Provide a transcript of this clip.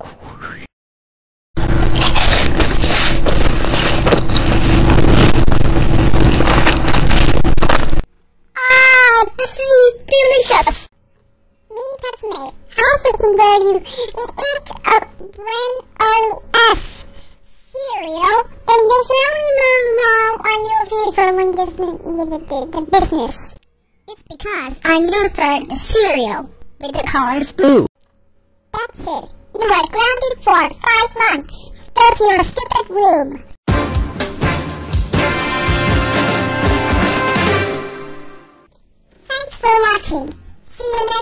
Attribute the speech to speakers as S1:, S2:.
S1: Ah, this is delicious. Me, that's me. How freaking dare you eat a brand OS cereal and just only know on your feed for when this the, the, the business? It's because I'm known for the cereal with the colors blue. That's it. You are grounded for five months. Go to your stupid room. Thanks for watching. See you next.